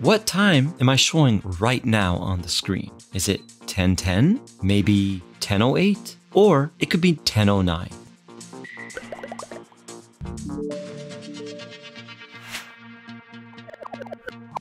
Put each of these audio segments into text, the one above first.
What time am I showing right now on the screen? Is it 1010? Maybe 1008? Or it could be 1009.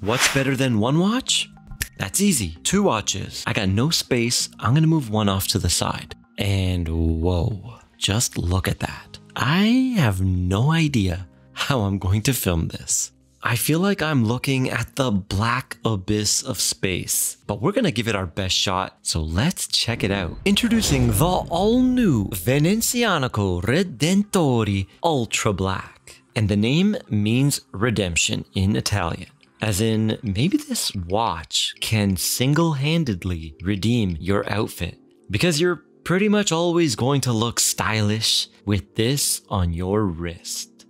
What's better than one watch? That's easy. Two watches. I got no space. I'm gonna move one off to the side. And whoa, just look at that. I have no idea how I'm going to film this. I feel like I'm looking at the black abyss of space, but we're gonna give it our best shot, so let's check it out. Introducing the all-new Venezianico Redentore Ultra Black. And the name means redemption in Italian. As in, maybe this watch can single-handedly redeem your outfit. Because you're pretty much always going to look stylish with this on your wrist.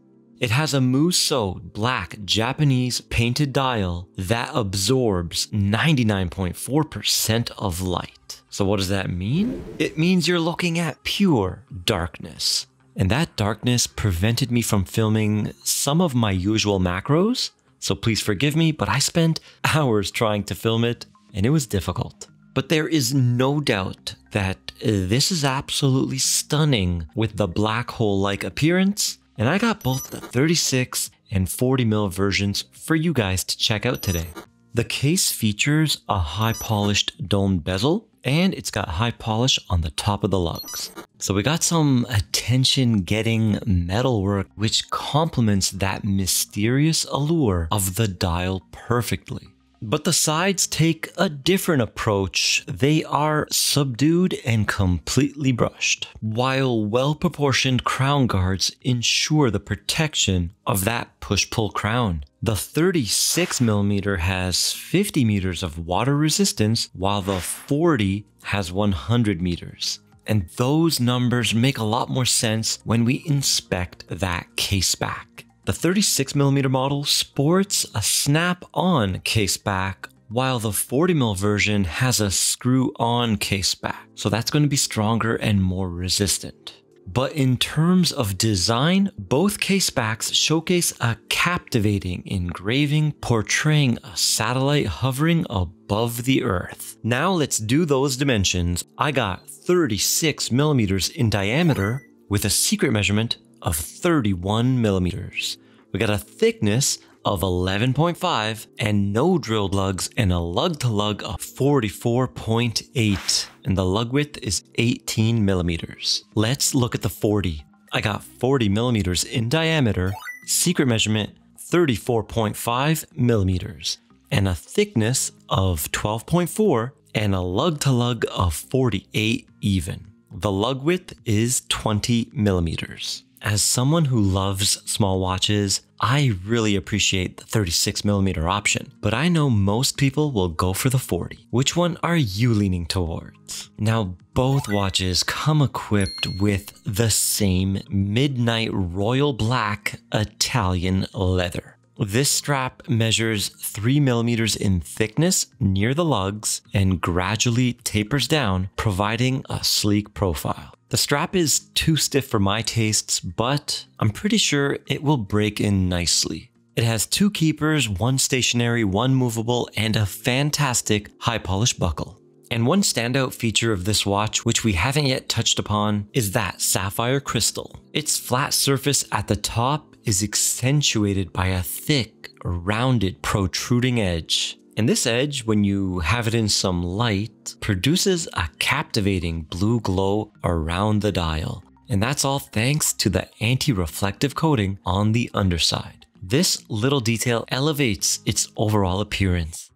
It has a Musou black Japanese painted dial that absorbs 99.4% of light. So what does that mean? It means you're looking at pure darkness. And that darkness prevented me from filming some of my usual macros. So please forgive me, but I spent hours trying to film it and it was difficult. But there is no doubt that this is absolutely stunning with the black hole like appearance and I got both the 36 and 40 mil versions for you guys to check out today. The case features a high polished domed bezel and it's got high polish on the top of the lugs. So we got some attention getting metalwork which complements that mysterious allure of the dial perfectly. But the sides take a different approach. They are subdued and completely brushed, while well proportioned crown guards ensure the protection of that push pull crown. The 36mm has 50 meters of water resistance, while the 40 has 100 meters. And those numbers make a lot more sense when we inspect that case back. The 36mm model sports a snap-on case back while the 40mm version has a screw-on case back. So that's going to be stronger and more resistant. But in terms of design, both casebacks showcase a captivating engraving portraying a satellite hovering above the Earth. Now let's do those dimensions. I got 36 millimeters in diameter with a secret measurement of 31 millimeters. We got a thickness of 11.5 and no drilled lugs and a lug to lug of 44.8 and the lug width is 18 millimeters. Let's look at the 40. I got 40 millimeters in diameter, secret measurement 34.5 millimeters and a thickness of 12.4 and a lug to lug of 48 even. The lug width is 20 millimeters. As someone who loves small watches, I really appreciate the 36mm option, but I know most people will go for the 40. Which one are you leaning towards? Now, both watches come equipped with the same Midnight Royal Black Italian leather. This strap measures 3 millimeters in thickness near the lugs and gradually tapers down, providing a sleek profile. The strap is too stiff for my tastes, but I'm pretty sure it will break in nicely. It has two keepers, one stationary, one movable, and a fantastic high polish buckle. And one standout feature of this watch, which we haven't yet touched upon, is that sapphire crystal. Its flat surface at the top is accentuated by a thick, rounded, protruding edge. And this edge, when you have it in some light, produces a captivating blue glow around the dial. And that's all thanks to the anti-reflective coating on the underside. This little detail elevates its overall appearance.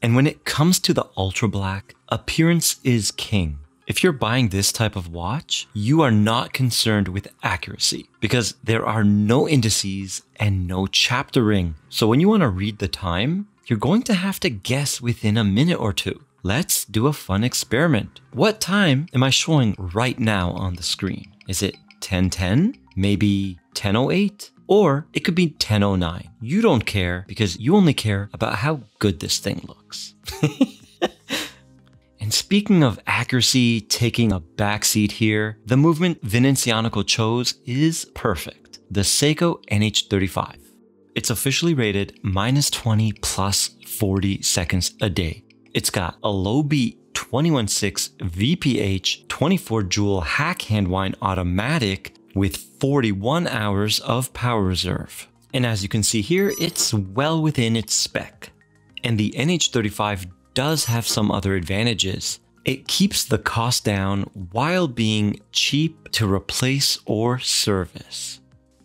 And when it comes to the Ultra Black, appearance is king. If you're buying this type of watch, you are not concerned with accuracy because there are no indices and no chapter ring. So when you want to read the time, you're going to have to guess within a minute or two. Let's do a fun experiment. What time am I showing right now on the screen? Is it 1010? Maybe 1008? Or it could be 1009. You don't care because you only care about how good this thing looks. and speaking of accuracy taking a backseat here, the movement Venezianico chose is perfect. The Seiko NH35. It's officially rated minus 20 plus 40 seconds a day. It's got a low beat 216 VPH 24 jewel hack hand wind automatic with 41 hours of power reserve. And as you can see here, it's well within its spec. And the NH35 does have some other advantages. It keeps the cost down while being cheap to replace or service.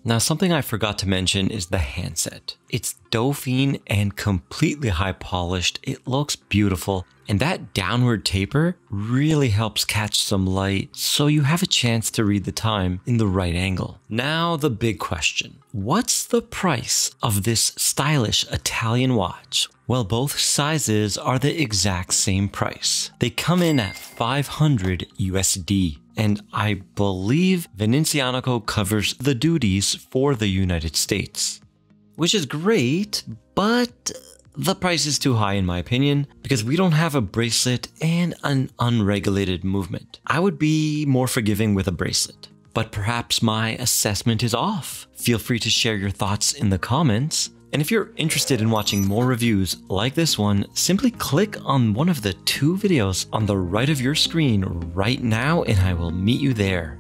Now, something I forgot to mention is the handset. It's Dauphine and completely high polished. It looks beautiful, and that downward taper really helps catch some light so you have a chance to read the time in the right angle. Now, the big question What's the price of this stylish Italian watch? Well, both sizes are the exact same price. They come in at 500 USD and I believe Venezianico covers the duties for the United States. Which is great, but the price is too high in my opinion because we don't have a bracelet and an unregulated movement. I would be more forgiving with a bracelet, but perhaps my assessment is off. Feel free to share your thoughts in the comments. And if you're interested in watching more reviews like this one, simply click on one of the two videos on the right of your screen right now and I will meet you there.